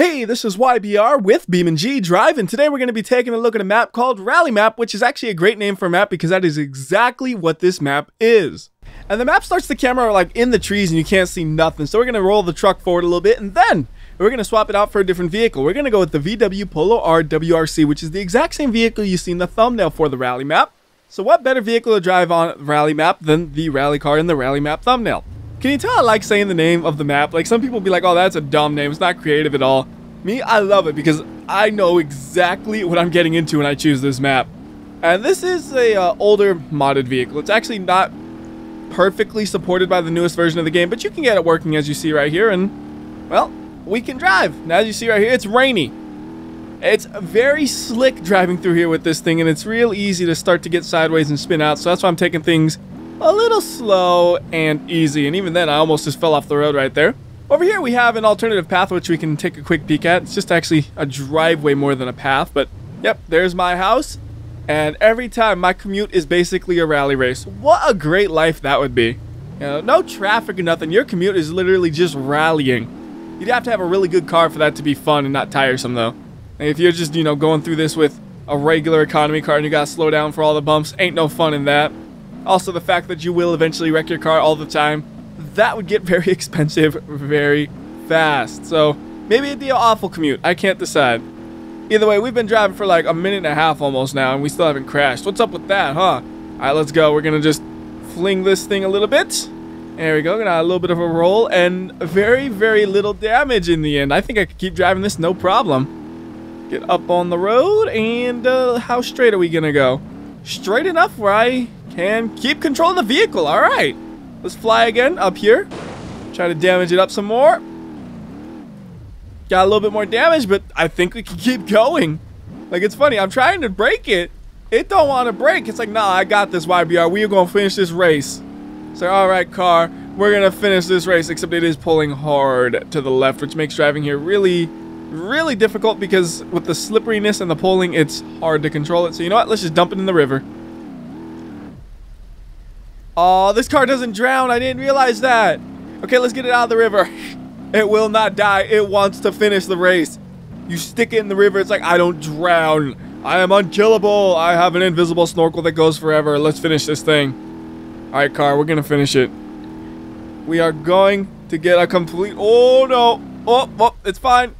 Hey, this is YBR with BeamNG Drive, and today we're going to be taking a look at a map called Rally Map, which is actually a great name for a map because that is exactly what this map is. And the map starts the camera like in the trees and you can't see nothing, so we're going to roll the truck forward a little bit, and then we're going to swap it out for a different vehicle. We're going to go with the VW Polo R WRC, which is the exact same vehicle you see in the thumbnail for the Rally Map. So what better vehicle to drive on Rally Map than the rally car in the Rally Map thumbnail? Can you tell I like saying the name of the map? Like some people be like, oh, that's a dumb name. It's not creative at all. Me, I love it because I know exactly what I'm getting into when I choose this map. And this is a uh, older modded vehicle. It's actually not perfectly supported by the newest version of the game, but you can get it working as you see right here. And, well, we can drive. Now, as you see right here, it's rainy. It's very slick driving through here with this thing, and it's real easy to start to get sideways and spin out. So that's why I'm taking things a little slow and easy. And even then, I almost just fell off the road right there. Over here, we have an alternative path, which we can take a quick peek at. It's just actually a driveway more than a path. But, yep, there's my house. And every time, my commute is basically a rally race. What a great life that would be. You know, no traffic or nothing. Your commute is literally just rallying. You'd have to have a really good car for that to be fun and not tiresome, though. And if you're just, you know, going through this with a regular economy car and you gotta slow down for all the bumps, ain't no fun in that. Also, the fact that you will eventually wreck your car all the time, that would get very expensive very fast. So, maybe it'd be an awful commute. I can't decide. Either way, we've been driving for like a minute and a half almost now, and we still haven't crashed. What's up with that, huh? Alright, let's go. We're gonna just fling this thing a little bit. There we go. Gonna have a little bit of a roll, and very, very little damage in the end. I think I could keep driving this no problem. Get up on the road, and uh, how straight are we gonna go? Straight enough where I can keep controlling the vehicle. All right. Let's fly again up here. Try to damage it up some more. Got a little bit more damage, but I think we can keep going. Like, it's funny. I'm trying to break it. It don't want to break. It's like, nah, I got this, YBR. We are going to finish this race. So, all right, car. We're going to finish this race, except it is pulling hard to the left, which makes driving here really, really difficult because with the slipperiness and the pulling, it's hard to control it. So, you know what? Let's just dump it in the river. Oh, this car doesn't drown. I didn't realize that. Okay, let's get it out of the river. It will not die. It wants to finish the race. You stick it in the river. It's like, I don't drown. I am unkillable. I have an invisible snorkel that goes forever. Let's finish this thing. All right, car, we're going to finish it. We are going to get a complete... Oh, no. Oh, oh, it's fine.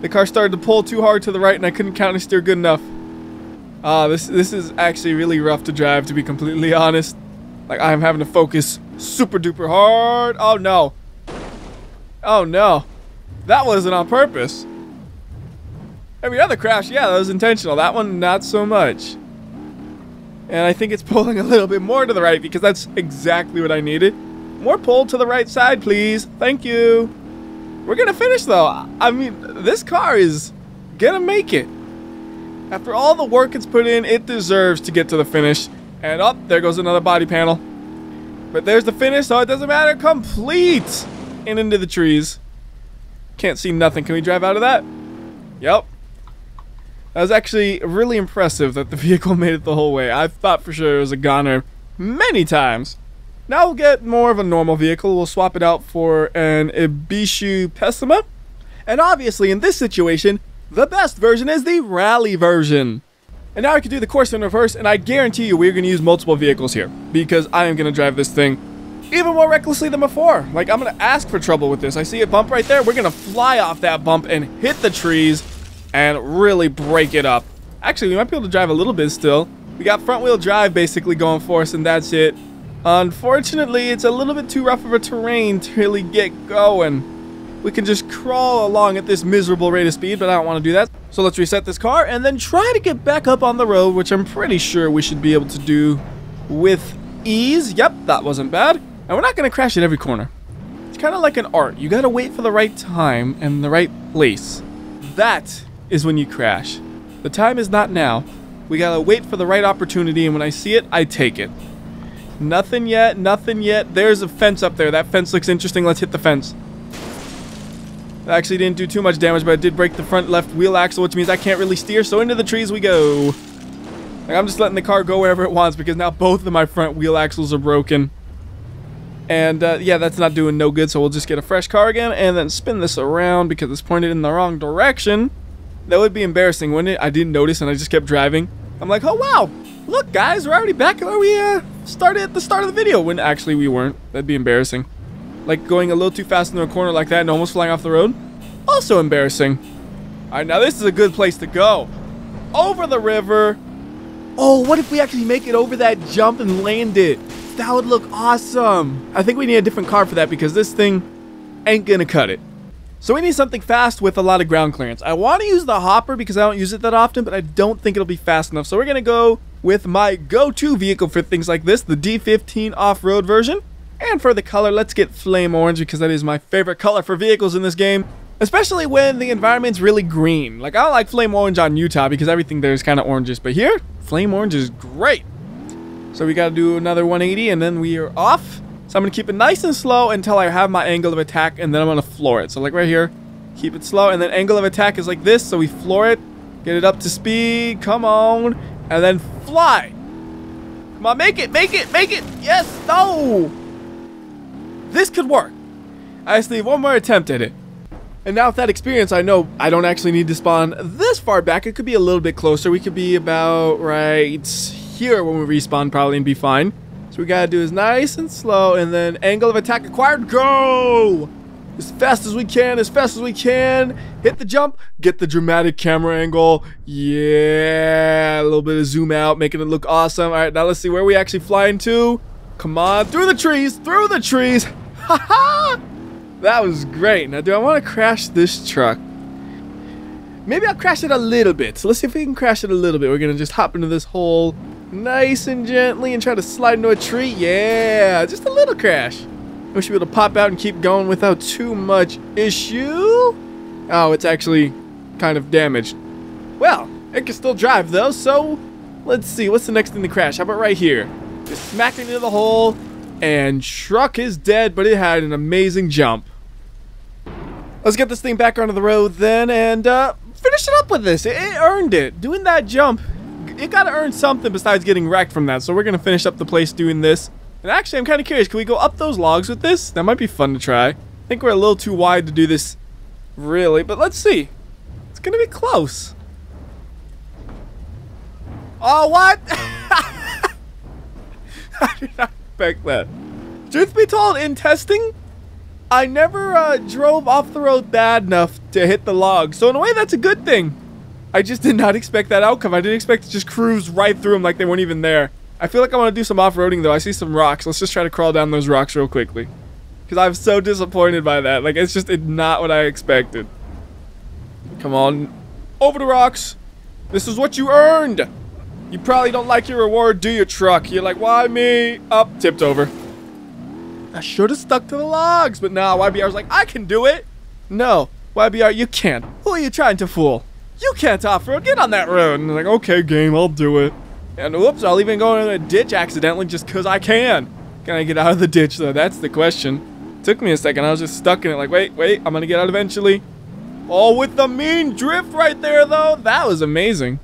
The car started to pull too hard to the right, and I couldn't counter steer good enough. Ah, uh, this, this is actually really rough to drive, to be completely honest. Like, I'm having to focus super duper hard. Oh, no. Oh, no. That wasn't on purpose. Every other crash, yeah, that was intentional. That one, not so much. And I think it's pulling a little bit more to the right because that's exactly what I needed. More pull to the right side, please. Thank you. We're going to finish, though. I mean, this car is going to make it. After all the work it's put in, it deserves to get to the finish. And up, there goes another body panel. But there's the finish, so it doesn't matter. Complete! And into the trees. Can't see nothing. Can we drive out of that? Yep. That was actually really impressive that the vehicle made it the whole way. I thought for sure it was a goner many times. Now we'll get more of a normal vehicle. We'll swap it out for an Ibishu Pessima. And obviously in this situation, the best version is the rally version. And now I can do the course in reverse, and I guarantee you we're going to use multiple vehicles here. Because I am going to drive this thing even more recklessly than before. Like, I'm going to ask for trouble with this. I see a bump right there. We're going to fly off that bump and hit the trees and really break it up. Actually, we might be able to drive a little bit still. We got front wheel drive basically going for us, and that's it. Unfortunately, it's a little bit too rough of a terrain to really get going. We can just crawl along at this miserable rate of speed, but I don't want to do that. So let's reset this car and then try to get back up on the road, which I'm pretty sure we should be able to do with ease. Yep, that wasn't bad. And we're not going to crash at every corner. It's kind of like an art. You got to wait for the right time and the right place. That is when you crash. The time is not now. We got to wait for the right opportunity, and when I see it, I take it. Nothing yet, nothing yet. There's a fence up there. That fence looks interesting. Let's hit the fence. Actually didn't do too much damage, but it did break the front left wheel axle, which means I can't really steer, so into the trees we go. Like, I'm just letting the car go wherever it wants because now both of my front wheel axles are broken. And uh, yeah, that's not doing no good, so we'll just get a fresh car again and then spin this around because it's pointed in the wrong direction. That would be embarrassing, wouldn't it? I didn't notice and I just kept driving. I'm like, oh wow, look guys, we're already back where we uh, started at the start of the video when actually we weren't. That'd be embarrassing. Like going a little too fast into a corner like that and almost flying off the road. Also embarrassing. Alright, now this is a good place to go. Over the river. Oh, what if we actually make it over that jump and land it? That would look awesome. I think we need a different car for that because this thing ain't gonna cut it. So we need something fast with a lot of ground clearance. I want to use the hopper because I don't use it that often, but I don't think it'll be fast enough. So we're gonna go with my go-to vehicle for things like this, the D15 off-road version. And for the color, let's get flame orange because that is my favorite color for vehicles in this game. Especially when the environment's really green. Like, I like flame orange on Utah because everything there is kind of oranges. But here, flame orange is great. So we got to do another 180 and then we are off. So I'm going to keep it nice and slow until I have my angle of attack and then I'm going to floor it. So like right here, keep it slow and then angle of attack is like this. So we floor it, get it up to speed, come on, and then fly. Come on, make it, make it, make it. Yes, no. This could work. I just need one more attempt at it. And now with that experience, I know I don't actually need to spawn this far back. It could be a little bit closer. We could be about right here when we respawn probably and be fine. So we gotta do is nice and slow and then angle of attack acquired, go! As fast as we can, as fast as we can. Hit the jump, get the dramatic camera angle. Yeah, a little bit of zoom out, making it look awesome. All right, now let's see where we actually fly into. Come on, through the trees, through the trees. Ha ha! That was great. Now, do I want to crash this truck? Maybe I'll crash it a little bit. So let's see if we can crash it a little bit. We're going to just hop into this hole nice and gently and try to slide into a tree. Yeah, just a little crash. We should be able to pop out and keep going without too much issue. Oh, it's actually kind of damaged. Well, it can still drive though, so let's see. What's the next thing to crash? How about right here? Just smacked into the hole, and truck is dead, but it had an amazing jump. Let's get this thing back onto the road then, and uh, finish it up with this. It, it earned it. Doing that jump it gotta earn something besides getting wrecked from that. So we're gonna finish up the place doing this. And actually, I'm kind of curious. Can we go up those logs with this? That might be fun to try. I think we're a little too wide to do this, really. But let's see. It's gonna be close. Oh, what? I did not expect that. Truth be told, in testing, I never uh, drove off the road bad enough to hit the log. So in a way, that's a good thing. I just did not expect that outcome. I didn't expect to just cruise right through them like they weren't even there. I feel like I want to do some off-roading though. I see some rocks. Let's just try to crawl down those rocks real quickly. Because I'm so disappointed by that. Like, it's just not what I expected. Come on. Over the rocks. This is what you earned. You probably don't like your reward, do you, truck? You're like, why me? Up, tipped over. I should have stuck to the logs, but now YBR's like, I can do it. No, YBR, you can't. Who are you trying to fool? You can't off-road. Get on that road. And like, okay, game, I'll do it. And oops, I'll even go in a ditch accidentally just because I can. Can I get out of the ditch, though? That's the question. Took me a second. I was just stuck in it. Like, wait, wait, I'm to get out eventually. Oh, with the mean drift right there, though. That was amazing.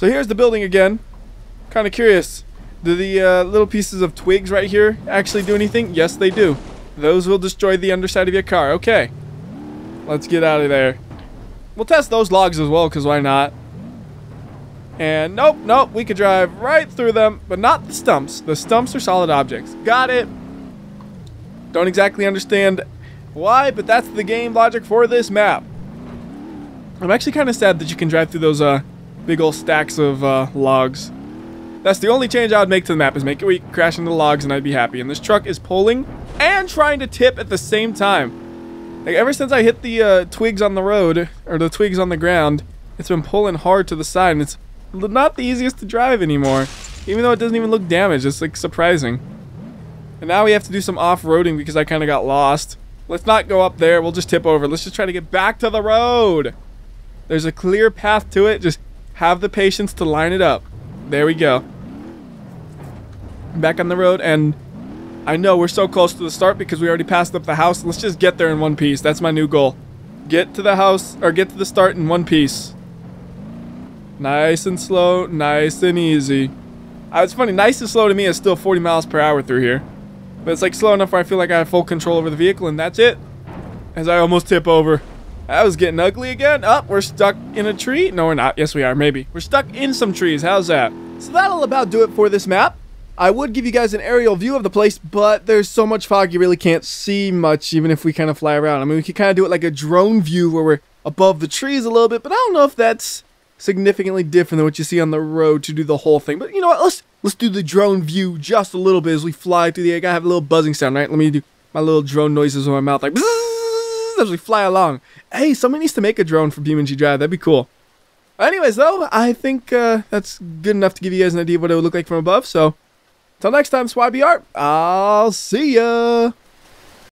So here's the building again. Kind of curious. Do the uh, little pieces of twigs right here actually do anything? Yes, they do. Those will destroy the underside of your car. Okay. Let's get out of there. We'll test those logs as well, because why not? And nope, nope, we could drive right through them, but not the stumps. The stumps are solid objects. Got it. Don't exactly understand why, but that's the game logic for this map. I'm actually kind of sad that you can drive through those uh, big old stacks of uh, logs. That's the only change I would make to the map is make it crash into the logs and I'd be happy. And this truck is pulling and trying to tip at the same time. Like, ever since I hit the uh, twigs on the road, or the twigs on the ground, it's been pulling hard to the side, and it's not the easiest to drive anymore. Even though it doesn't even look damaged, it's like surprising. And now we have to do some off-roading because I kind of got lost. Let's not go up there, we'll just tip over. Let's just try to get back to the road. There's a clear path to it, just have the patience to line it up. There we go. Back on the road, and I know we're so close to the start because we already passed up the house. Let's just get there in one piece. That's my new goal. Get to the house, or get to the start in one piece. Nice and slow, nice and easy. Uh, it's funny, nice and slow to me is still 40 miles per hour through here. But it's like slow enough where I feel like I have full control over the vehicle, and that's it. As I almost tip over. That was getting ugly again. Up, oh, we're stuck in a tree. No, we're not. Yes, we are. Maybe. We're stuck in some trees. How's that? So that'll about do it for this map. I would give you guys an aerial view of the place, but there's so much fog you really can't see much, even if we kind of fly around. I mean, we could kind of do it like a drone view where we're above the trees a little bit, but I don't know if that's significantly different than what you see on the road to do the whole thing. But you know what? Let's let's do the drone view just a little bit as we fly through the air. I have a little buzzing sound, right? Let me do my little drone noises with my mouth, like as we fly along. Hey, someone needs to make a drone for BeamNG Drive. That'd be cool. Anyways, though, I think uh, that's good enough to give you guys an idea of what it would look like from above. So, until next time, SWIBR, I'll see ya.